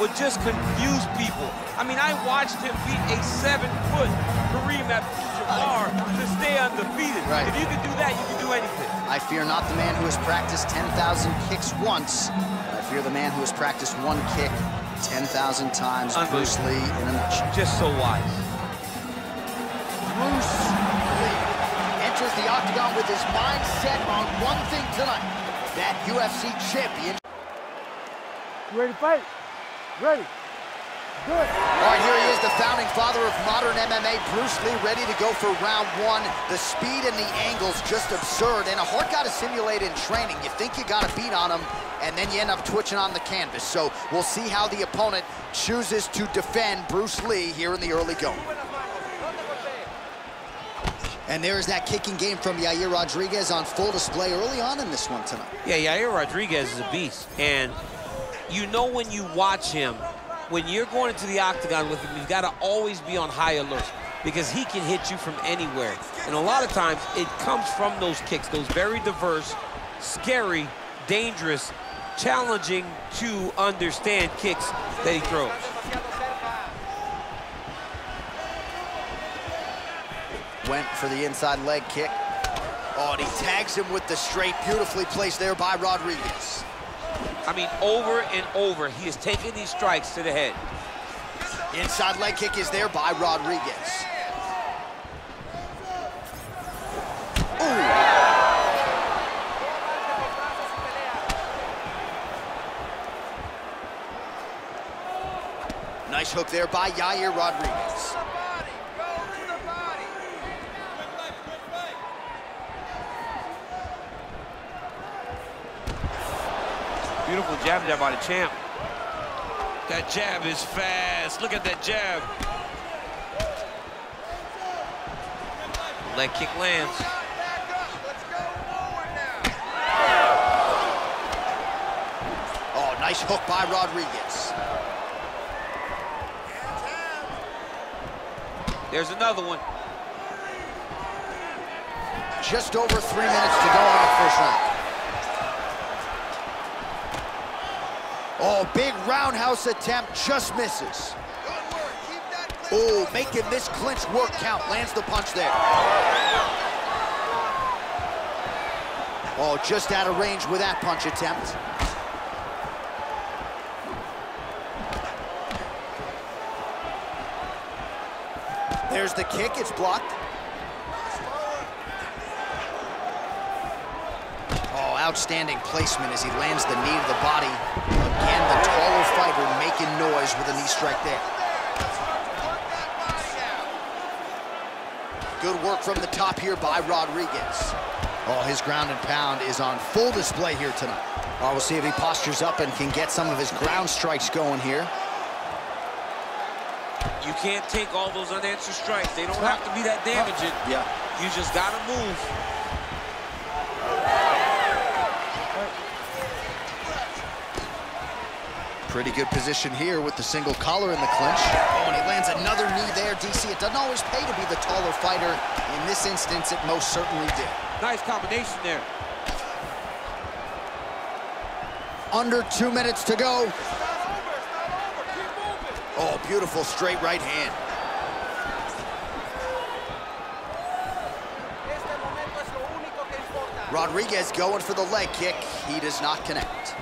would just confuse people. I mean, I watched him beat a seven-foot Kareem Abdul-Jabbar to stay undefeated. Right. If you can do that, you can do anything. I fear not the man who has practiced 10,000 kicks once. I fear the man who has practiced one kick 10,000 times. Bruce Lee in a nutshell. Just so wise. Bruce Lee enters the octagon with his mind set on one thing tonight. That UFC champion. You ready to fight? Ready. Good. All right, here he is, the founding father of modern MMA, Bruce Lee, ready to go for round one. The speed and the angles just absurd, and a hard guy to simulate in training. You think you got a beat on him, and then you end up twitching on the canvas. So we'll see how the opponent chooses to defend Bruce Lee here in the early going. And there's that kicking game from Yair Rodriguez on full display early on in this one tonight. Yeah, Yair Rodriguez is a beast. And you know when you watch him, when you're going into the octagon with him, you've got to always be on high alert because he can hit you from anywhere. And a lot of times it comes from those kicks, those very diverse, scary, dangerous, challenging to understand kicks that he throws. Went for the inside leg kick. Oh, and he tags him with the straight, beautifully placed there by Rodriguez. I mean, over and over, he is taking these strikes to the head. Inside leg kick is there by Rodriguez. Ooh. Nice hook there by Yair Rodriguez. Beautiful jab there by the champ. That jab is fast. Look at that jab. Leg kick lands. Oh, nice hook by Rodriguez. There's another one. Just over three minutes to go in our first round. Oh, big roundhouse attempt, just misses. Oh, making this clinch work count. Lands the punch there. Oh, just out of range with that punch attempt. There's the kick, it's blocked. Oh, outstanding placement as he lands the knee to the body. Again, the taller fighter making noise with a knee strike there. Good work from the top here by Rodriguez. Oh, his ground and pound is on full display here tonight. We'll see if he postures up and can get some of his ground strikes going here. You can't take all those unanswered strikes. They don't have to be that damaging. Yeah. You just gotta move. Pretty good position here with the single collar in the clinch. Oh, and he lands another knee there, DC. It doesn't always pay to be the taller fighter. In this instance, it most certainly did. Nice combination there. Under two minutes to go. Oh, beautiful straight right hand. Rodriguez going for the leg kick. He does not connect.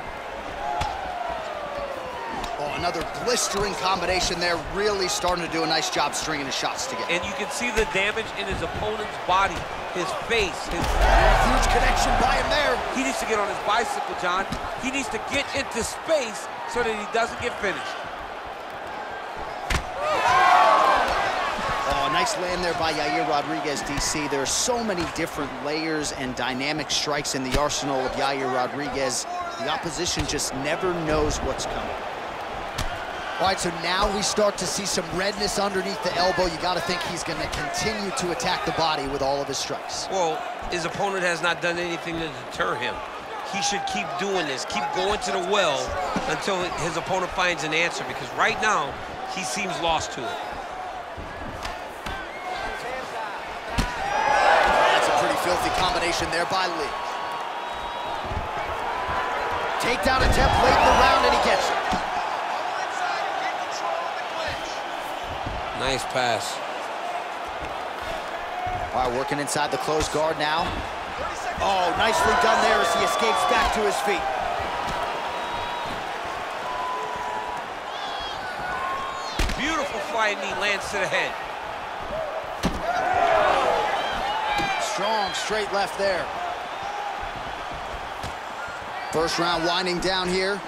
Another blistering combination there. Really starting to do a nice job stringing his shots together. And you can see the damage in his opponent's body, his face, his... Huge connection by him there. He needs to get on his bicycle, John. He needs to get into space so that he doesn't get finished. Oh, nice land there by Yair Rodriguez, DC. There are so many different layers and dynamic strikes in the arsenal of Yair Rodriguez. The opposition just never knows what's coming. All right, so now we start to see some redness underneath the elbow. You got to think he's going to continue to attack the body with all of his strikes. Well, his opponent has not done anything to deter him. He should keep doing this, keep going to the well until his opponent finds an answer because right now, he seems lost to it. That's a pretty filthy combination there by Lee. Takedown attempt late in the round, and he gets it. Nice pass. All right, working inside the closed guard now. Oh, nicely done there as he escapes back to his feet. Beautiful flying knee lands to the head. Strong straight left there. First round winding down here.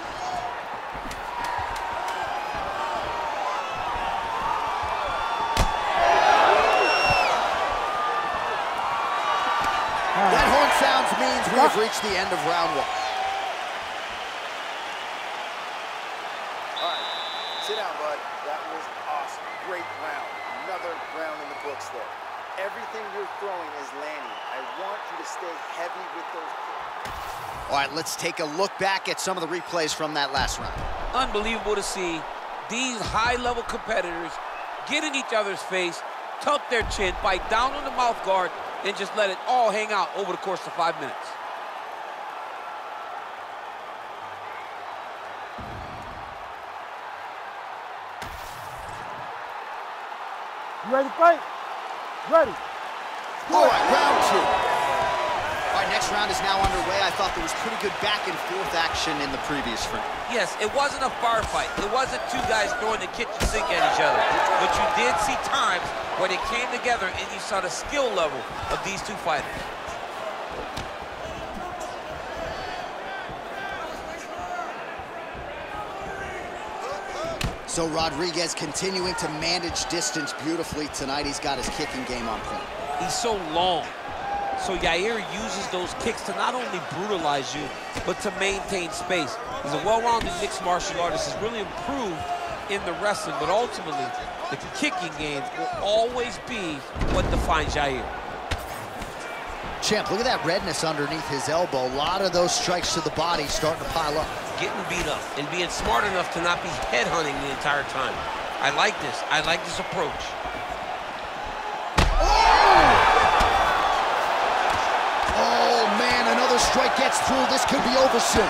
We have reached the end of round one. All right, sit down, bud. That was awesome. Great round. Another round in the books there. Everything you're throwing is landing. I want you to stay heavy with those kicks. All right, let's take a look back at some of the replays from that last round. Unbelievable to see these high-level competitors get in each other's face, tuck their chin, bite down on the mouth guard, and just let it all hang out over the course of five minutes. You ready to fight? Ready. All right, round two. All right, next round is now underway. I thought there was pretty good back and forth action in the previous round. Yes, it wasn't a bar fight. It wasn't two guys throwing the kitchen sink at each other. But you did see times where they came together and you saw the skill level of these two fighters. So Rodriguez continuing to manage distance beautifully tonight. He's got his kicking game on point. He's so long. So Yair uses those kicks to not only brutalize you, but to maintain space. He's a well-rounded mixed martial artist. He's really improved in the wrestling, but ultimately, the kicking game will always be what defines Yair. Champ, look at that redness underneath his elbow. A lot of those strikes to the body starting to pile up. Getting beat up and being smart enough to not be headhunting the entire time. I like this. I like this approach. Oh! oh, man, another strike gets through. This could be over soon.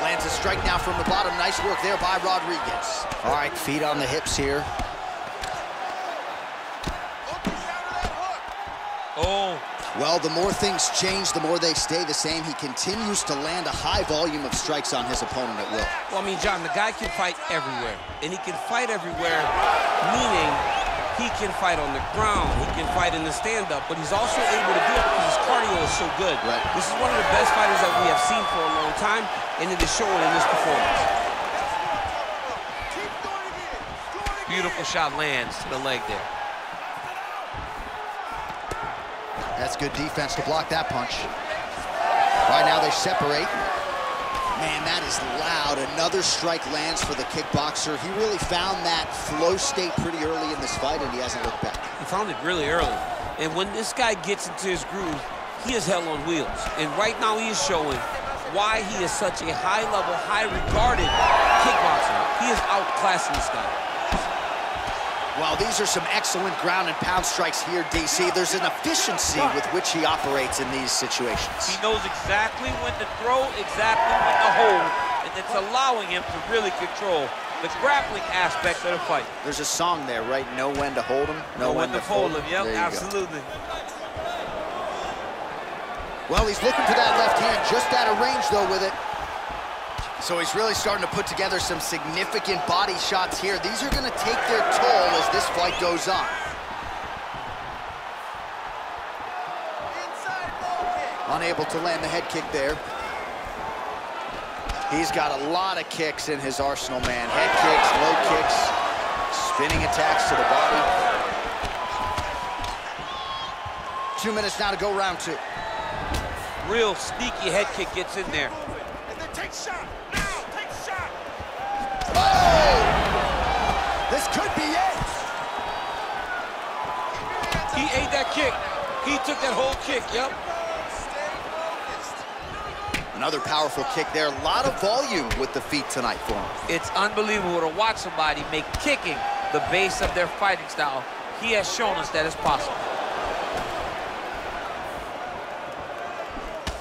Lands a strike now from the bottom. Nice work there by Rodriguez. All right, feet on the hips here. Oh, Well, the more things change, the more they stay the same. He continues to land a high volume of strikes on his opponent at will. well, I mean, John, the guy can fight everywhere. And he can fight everywhere, meaning he can fight on the ground, he can fight in the stand-up, but he's also able to do it because his cardio is so good. Right. This is one of the best fighters that we have seen for a long time, and it is showing in this performance. Beautiful shot lands to the leg there. That's good defense to block that punch. Right now they separate. Man, that is loud. Another strike lands for the kickboxer. He really found that flow state pretty early in this fight, and he hasn't looked back. He found it really early. And when this guy gets into his groove, he is hell on wheels. And right now he is showing why he is such a high-level, high-regarded kickboxer. He is outclassing this guy. Well, these are some excellent ground and pound strikes here, DC. There's an efficiency with which he operates in these situations. He knows exactly when to throw, exactly when to hold, and it's allowing him to really control the grappling aspect of the fight. There's a song there, right? Know when to hold him, know, when to fold him. Yep, There go. absolutely. Well, he's looking for that left hand, just out of range, though, with it. So he's really starting to put together some significant body shots here. These are going to take their toll as this fight goes on. Unable to land the head kick there. He's got a lot of kicks in his arsenal, man. Head kicks, low kicks, spinning attacks to the body. Two minutes now to go round two. Real sneaky head kick gets in there. Take shot. Now, take shot. Oh! This could be it. He ate that kick. He took that whole kick, yep. Another powerful kick there. A lot of volume with the feet tonight for him. It's unbelievable to watch somebody make kicking the base of their fighting style. He has shown us that it's possible.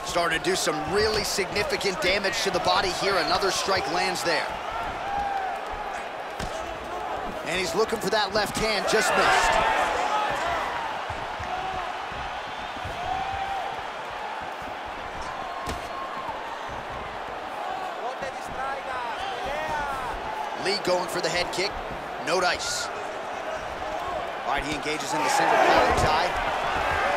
Starting to do some really significant damage to the body here. Another strike lands there. And he's looking for that left hand, just missed. For the head kick. No dice. All right, he engages in the single collar tie.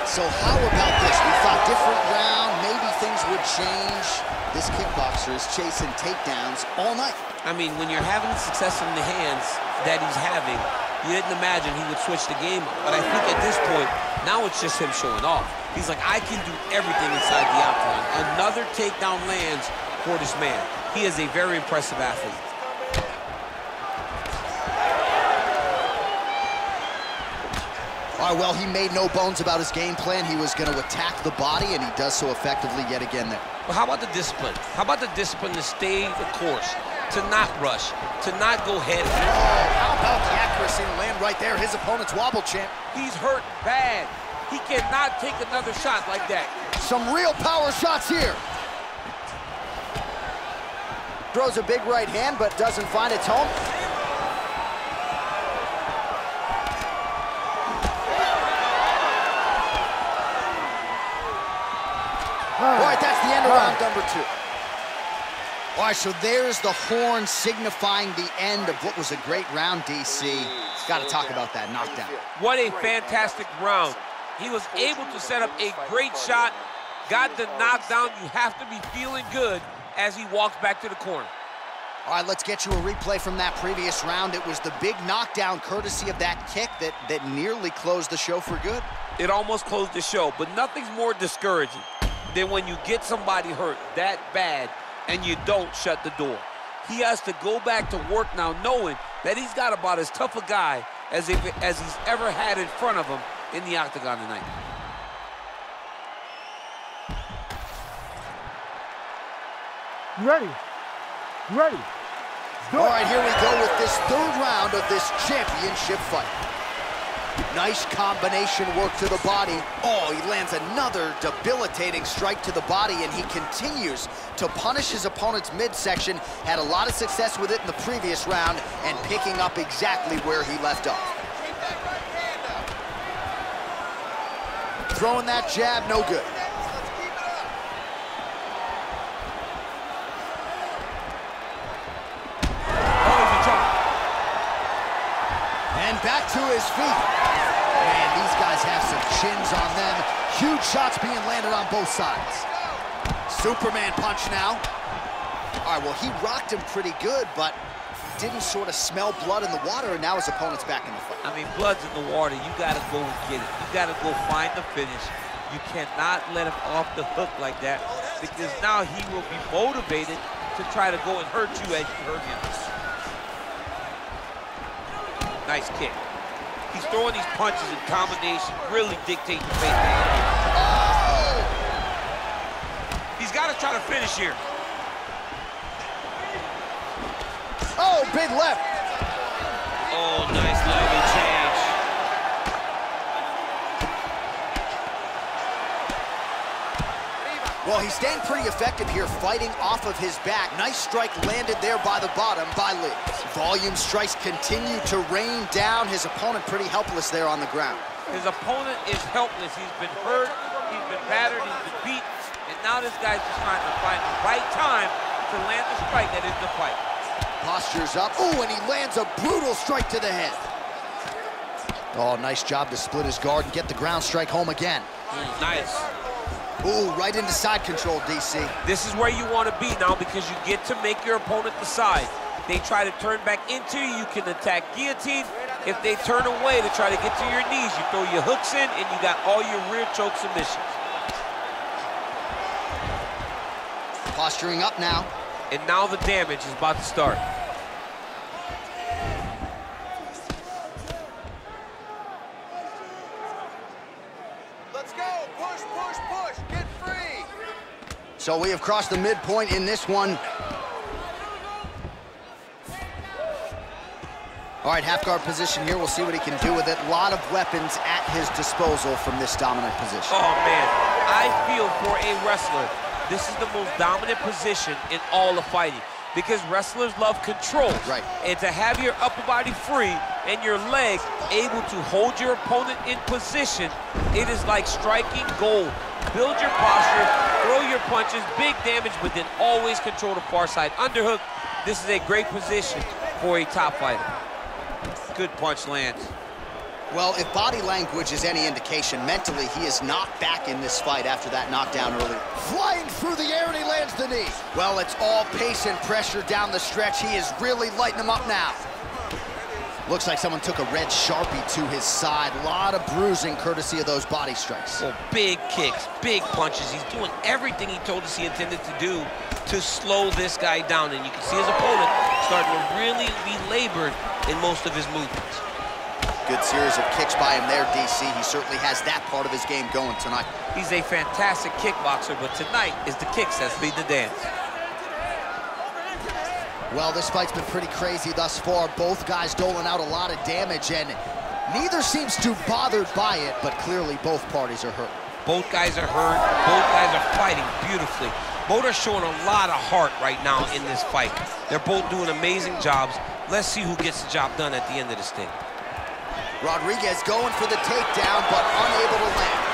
So how about this? We thought different round, maybe things would change. This kickboxer is chasing takedowns all night. I mean, when you're having success in the hands that he's having, you didn't imagine he would switch the game. But I think at this point, now it's just him showing off. He's like, I can do everything inside the octagon. Another takedown lands for this man. He is a very impressive athlete. Well, he made no bones about his game plan. He was going to attack the body, and he does so effectively yet again there. But how about the discipline? How about the discipline to stay the course, to not rush, to not go head Oh, how about the accuracy to land right there? His opponent's wobble champ. He's hurt bad. He cannot take another shot like that. Some real power shots here. Throws a big right hand, but doesn't find its home. Round number two. All right, so there's the horn signifying the end of what was a great round, DC. Got to talk about that knockdown. What a fantastic round. He was able to set up a great shot, got the knockdown. You have to be feeling good as he walks back to the corner. All right, let's get you a replay from that previous round. It was the big knockdown courtesy of that kick that, that nearly closed the show for good. It almost closed the show, but nothing's more discouraging than when you get somebody hurt that bad and you don't shut the door. He has to go back to work now knowing that he's got about as tough a guy as, if, as he's ever had in front of him in the octagon tonight. You ready? You ready? Let's do All it. right, here we go with this third round of this championship fight. Nice combination work to the body. Oh, he lands another debilitating strike to the body, and he continues to punish his opponent's midsection. Had a lot of success with it in the previous round and picking up exactly where he left off. Throwing that jab, no good. Back to his feet. Man, these guys have some chins on them. Huge shots being landed on both sides. Superman punch now. All right, well, he rocked him pretty good, but didn't sort of smell blood in the water, and now his opponent's back in the fight. I mean, blood's in the water. You got to go and get it. You got to go find the finish. You cannot let him off the hook like that because now he will be motivated to try to go and hurt you as you hurt him. Nice kick. He's throwing these punches in combination, really dictating the pace. Oh! He's got to try to finish here. Oh, big left. Oh, nice Well, he's staying pretty effective here, fighting off of his back. Nice strike landed there by the bottom by Lee. Volume strikes continue to rain down. His opponent pretty helpless there on the ground. His opponent is helpless. He's been hurt, he's been battered, he's been beat, and now this guy's just trying to find the right time to land the strike that is the fight. Postures up. Ooh, and he lands a brutal strike to the head. Oh, nice job to split his guard and get the ground strike home again. Mm, nice. Ooh, right into side control, DC. This is where you want to be now because you get to make your opponent decide. They try to turn back into you, you can attack guillotine. If they turn away to try to get to your knees, you throw your hooks in and you got all your rear choke submissions. Posturing up now. and now the damage is about to start. So we have crossed the midpoint in this one. All right, half guard position here. We'll see what he can do with it. A lot of weapons at his disposal from this dominant position. Oh, man. I feel for a wrestler, this is the most dominant position in all of fighting because wrestlers love control. Right. And to have your upper body free and your leg able to hold your opponent in position, it is like striking gold. Build your posture, throw your punches, big damage, but then always control the far side underhook. This is a great position for a top fighter. Good punch lands. Well, if body language is any indication, mentally he is not back in this fight after that knockdown earlier. Flying through the air and he lands the knee. Well, it's all pace and pressure down the stretch. He is really lighting him up now. Looks like someone took a red Sharpie to his side. A lot of bruising courtesy of those body strikes. Well, big kicks, big punches. He's doing everything he told us he intended to do to slow this guy down. And you can see his opponent starting to really be labored in most of his movements. Good series of kicks by him there, DC. He certainly has that part of his game going tonight. He's a fantastic kickboxer, but tonight is the kicks that lead the dance. Well, this fight's been pretty crazy thus far. Both guys doling out a lot of damage, and neither seems too bothered by it, but clearly both parties are hurt. Both guys are hurt. Both guys are fighting beautifully. Both are showing a lot of heart right now in this fight. They're both doing amazing jobs. Let's see who gets the job done at the end of this thing. Rodriguez going for the takedown, but unable to land.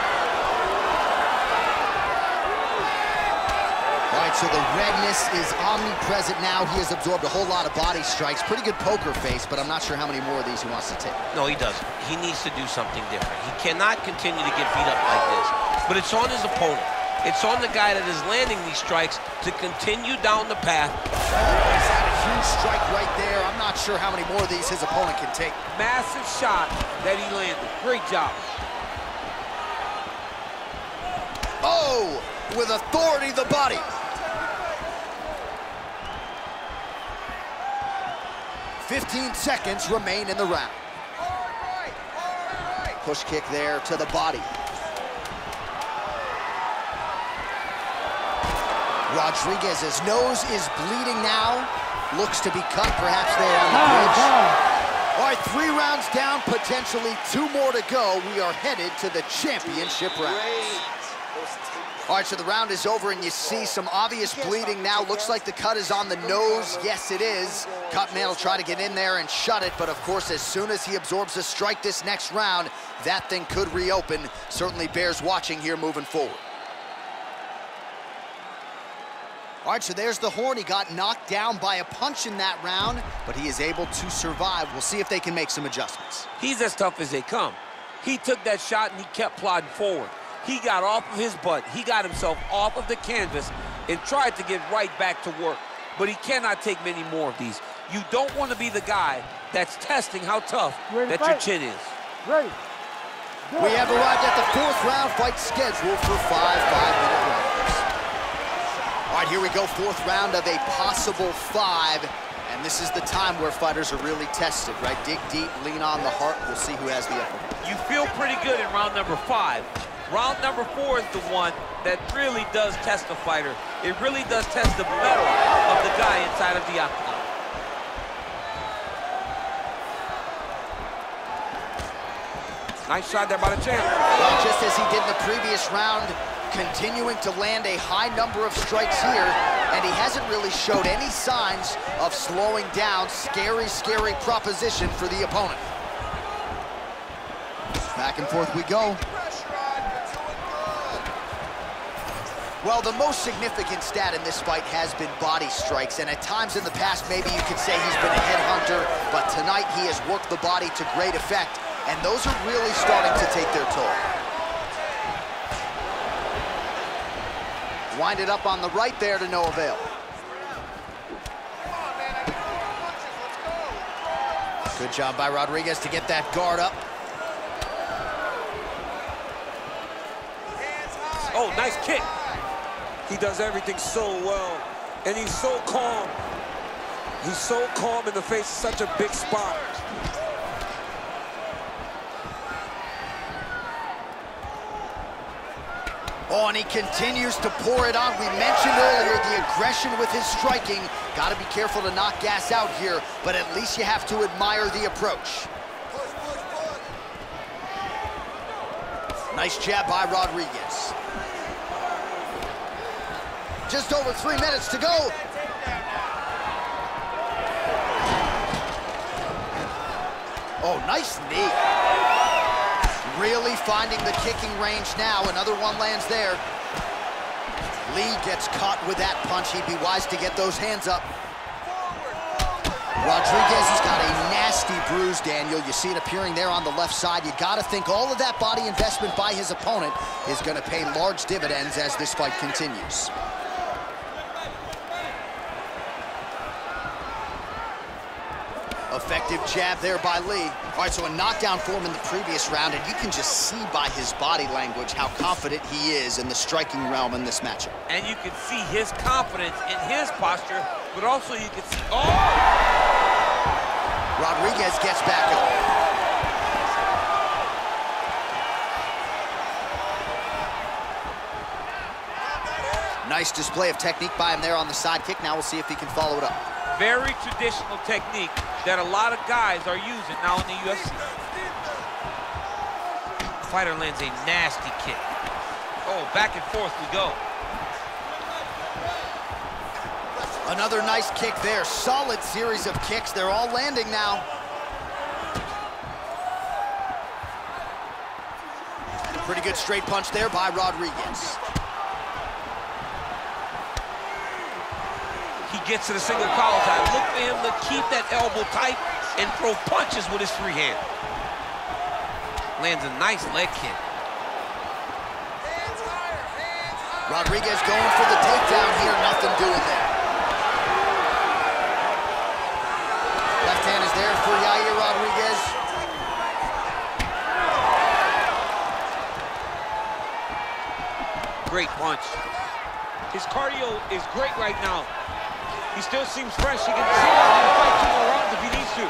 So the redness is omnipresent now. He has absorbed a whole lot of body strikes. Pretty good poker face, but I'm not sure how many more of these he wants to take. No, he doesn't. He needs to do something different. He cannot continue to get beat up like this. But it's on his opponent. It's on the guy that is landing these strikes to continue down the path. He's had a huge strike right there. I'm not sure how many more of these his opponent can take. Massive shot that he landed. Great job. Oh, with authority the body. Fifteen seconds remain in the round. Push kick there to the body. Rodriguez's nose is bleeding now. Looks to be cut, perhaps there on the Time, bridge. All right, three rounds down, potentially two more to go. We are headed to the championship round. All right, so the round is over, and you see some obvious bleeding now. Looks like the cut is on the nose. Yes, it is. Cutman will try to get in there and shut it, but of course, as soon as he absorbs a strike this next round, that thing could reopen. Certainly bears watching here moving forward. All right, so there's the horn. He got knocked down by a punch in that round, but he is able to survive. We'll see if they can make some adjustments. He's as tough as they come. He took that shot and he kept plodding forward. He got off of his butt. He got himself off of the canvas and tried to get right back to work. But he cannot take many more of these. You don't want to be the guy that's testing how tough Ready to that your chin is. Ready. We have arrived at the fourth round fight scheduled for five five-minute rounds. All right, here we go, fourth round of a possible five. And this is the time where fighters are really tested, right? Dig deep, lean on the heart. We'll see who has the upper hand. You feel pretty good in round number five. Round number four is the one that really does test the fighter. It really does test the mettle of the guy inside of the octagon. Nice shot there by the champ. Well, just as he did in the previous round, continuing to land a high number of strikes here, and he hasn't really showed any signs of slowing down. Scary, scary proposition for the opponent. Back and forth we go. Well, the most significant stat in this fight has been body strikes, and at times in the past, maybe you could say he's been a headhunter, but tonight he has worked the body to great effect, and those are really starting to take their toll. Wind it up on the right there to no avail. Good job by Rodriguez to get that guard up. Oh, nice kick. He does everything so well. And he's so calm. He's so calm in the face of such a big spot. Oh, and he continues to pour it on. We mentioned earlier the aggression with his striking. Got to be careful to not gas out here, but at least you have to admire the approach. Nice jab by Rodriguez. Just over three minutes to go. Oh, nice knee. Really finding the kicking range now. Another one lands there. Lee gets caught with that punch. He'd be wise to get those hands up. Rodriguez has got a nasty bruise, Daniel. You see it appearing there on the left side. You got to think all of that body investment by his opponent is going to pay large dividends as this fight continues. Effective jab there by Lee. All right, so a knockdown for him in the previous round, and you can just see by his body language how confident he is in the striking realm in this matchup. And you can see his confidence in his posture, but also you can see, oh! Rodriguez gets back up. Nice display of technique by him there on the side kick. Now we'll see if he can follow it up. Very traditional technique that a lot of guys are using now in the UFC. Fighter lands a nasty kick. Oh, back and forth we go. Another nice kick there. Solid series of kicks. They're all landing now. Pretty good straight punch there by Rodriguez. Gets to the single collar tie. Look for him to keep that elbow tight and throw punches with his free hand. Lands a nice leg kick. Rodriguez going for the takedown here. Nothing doing there. Left hand is there for Yair Rodriguez. Great punch. His cardio is great right now. He still seems fresh. He can sit out and fight two more rounds if he needs to.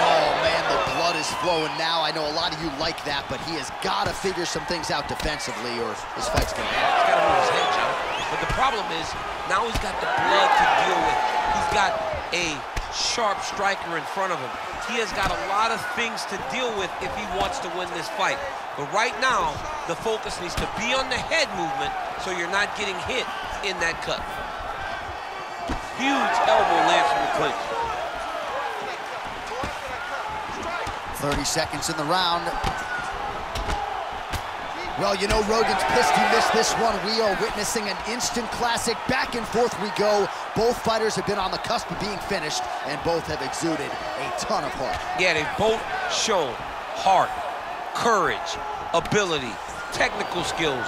Oh, man, the blood is flowing now. I know a lot of you like that, but he has got to figure some things out defensively or his fight's going to end. He's got to move his head, Joe. But the problem is, now he's got the blood to deal with. He's got a sharp striker in front of him. He has got a lot of things to deal with if he wants to win this fight. But right now, the focus needs to be on the head movement so you're not getting hit in that cut. Huge elbow lands from the clinch. 30 seconds in the round. Well, you know, Rogan's pissed he missed this one. We are witnessing an instant classic. Back and forth we go. Both fighters have been on the cusp of being finished, and both have exuded a ton of heart. Yeah, they've both shown heart, courage, ability, technical skills.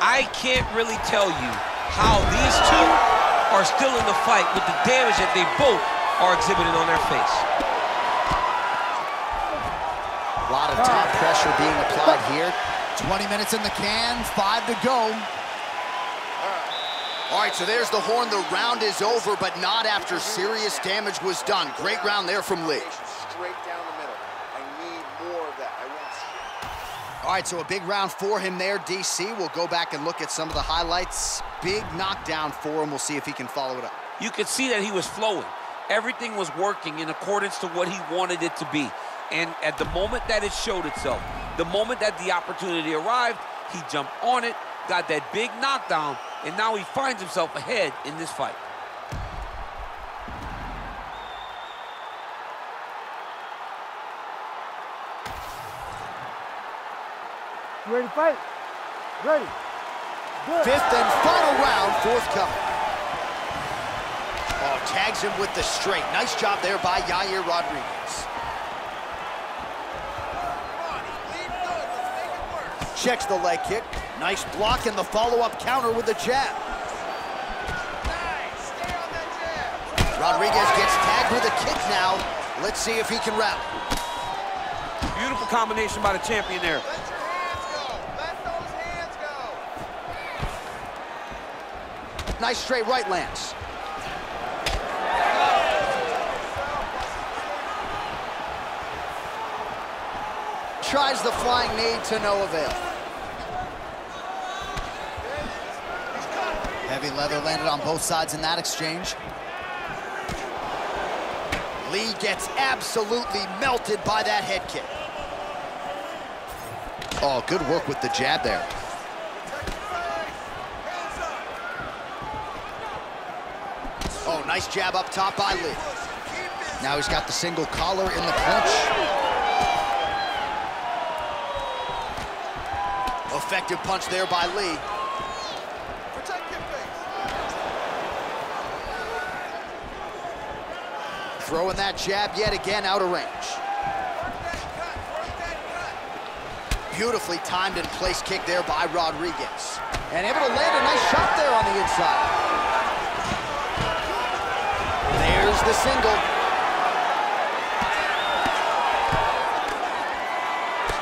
I can't really tell you how these two are still in the fight with the damage that they both are exhibiting on their face. A lot of top pressure being applied here. 20 minutes in the can, five to go. All right, so there's the horn. The round is over, but not after serious damage was done. Great round there from Lee. Straight down the middle. I need more of that. I want to see All right, so a big round for him there, DC. We'll go back and look at some of the highlights. Big knockdown for him. We'll see if he can follow it up. You could see that he was flowing. Everything was working in accordance to what he wanted it to be. And at the moment that it showed itself, the moment that the opportunity arrived, he jumped on it, got that big knockdown, and now he finds himself ahead in this fight. You ready to fight? Ready. Good. Fifth and final round, forthcoming. Oh, tags him with the straight. Nice job there by Yair Rodriguez. Checks the leg kick. Nice block and the follow-up counter with the jab. Rodriguez gets tagged with a kick now. Let's see if he can rally. Beautiful combination by the champion there. Nice straight right lands. Tries the flying knee to no avail. Heavy leather landed on both sides in that exchange. Lee gets absolutely melted by that head kick. Oh, good work with the jab there. Nice jab up top by Lee. Now he's got the single collar in the clinch. Effective punch there by Lee. Throwing that jab yet again out of range. Beautifully timed and placed kick there by Rodriguez. And able to land a nice shot there on the inside. There's the single.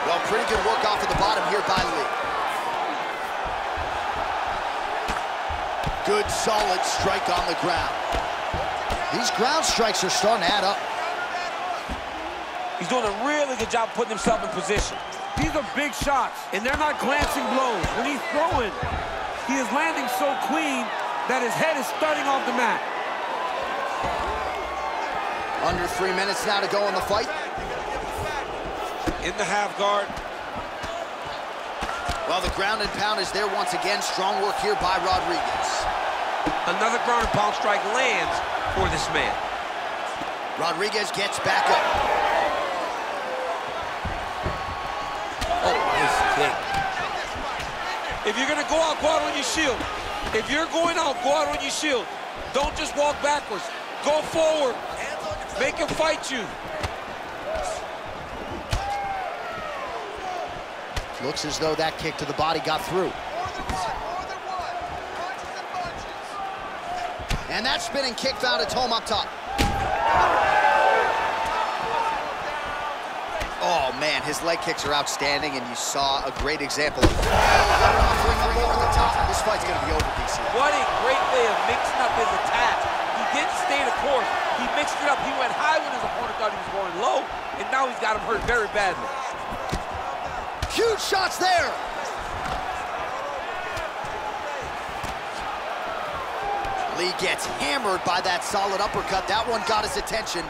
Well, pretty good work off of the bottom here by Lee. Good, solid strike on the ground. These ground strikes are starting to add up. He's doing a really good job putting himself in position. These are big shots, and they're not glancing blows. When he's throwing, he is landing so clean that his head is starting off the mat. Under three minutes now to go in the fight. In the half guard. Well, the ground and pound is there once again. Strong work here by Rodriguez. Another ground and pound strike lands for this man. Rodriguez gets back up. Oh, nice kick. If you're gonna go out, go out on your shield. If you're going out, go out on your shield. Don't just walk backwards. Go forward. Make him fight you. Looks as though that kick to the body got through. And that spinning kick found its home up top. Oh, man, his leg kicks are outstanding, and you saw a great example of over the top. This fight's going to be over, DC. What a great way of mixing up his attacks. He didn't stay the course. He mixed it up. He went high when his opponent thought he was going low, and now he's got him hurt very badly. Huge shots there. Lee gets hammered by that solid uppercut. That one got his attention.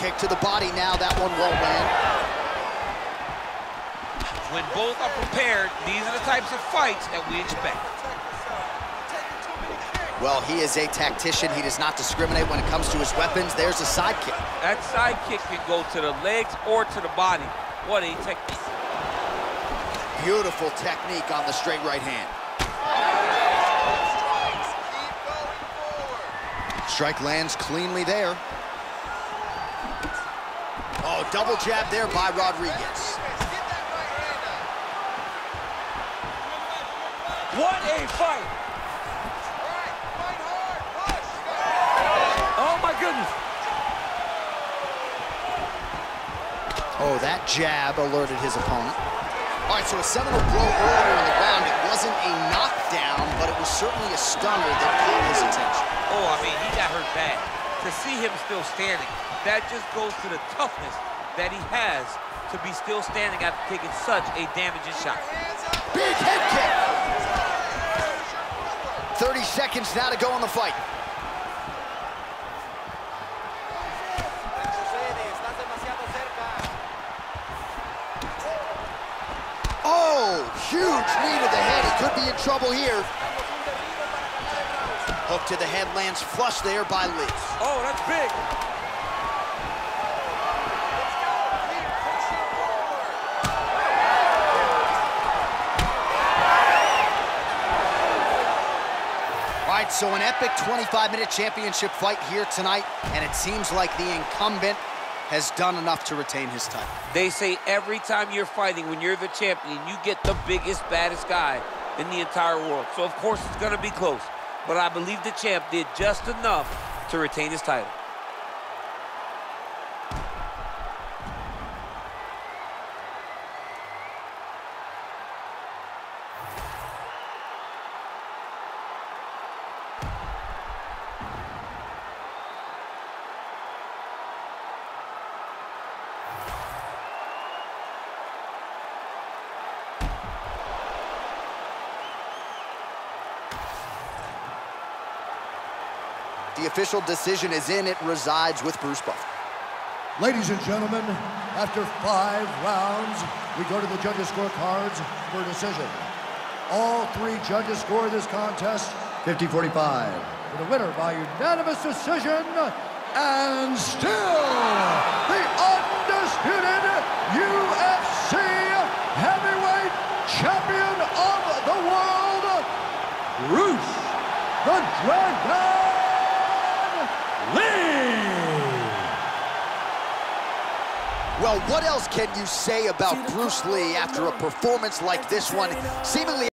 Kick to the body now. That one won't land. When both are prepared, these are the types of fights that we expect. Well, he is a tactician. He does not discriminate when it comes to his weapons. There's a side kick. That side kick can go to the legs or to the body. What a technique. Beautiful technique on the straight right hand. Strike lands cleanly there. Oh, double jab there by Rodriguez. What a fight! Oh, that jab alerted his opponent. All right, so a seminal blow earlier in the round. It wasn't a knockdown, but it was certainly a stunner that caught his attention. Oh, I mean, he got hurt bad. To see him still standing, that just goes to the toughness that he has to be still standing after taking such a damaging shot. Big head kick. 30 seconds now to go in the fight. Huge knee to the head. He could be in trouble here. Hook to the head lands flush there by Lee. Oh, that's big. All right, so an epic 25-minute championship fight here tonight, and it seems like the incumbent has done enough to retain his title. They say every time you're fighting, when you're the champion, you get the biggest, baddest guy in the entire world. So, of course, it's going to be close. But I believe the champ did just enough to retain his title. The official decision is in. It resides with Bruce Buffer. Ladies and gentlemen, after five rounds, we go to the judges' scorecards for a decision. All three judges score this contest 50-45. For the winner by unanimous decision, and still the undisputed UFC heavyweight champion of the world, Bruce the Dragon Well, what else can you say about Bruce Lee after a performance like this one? Seemingly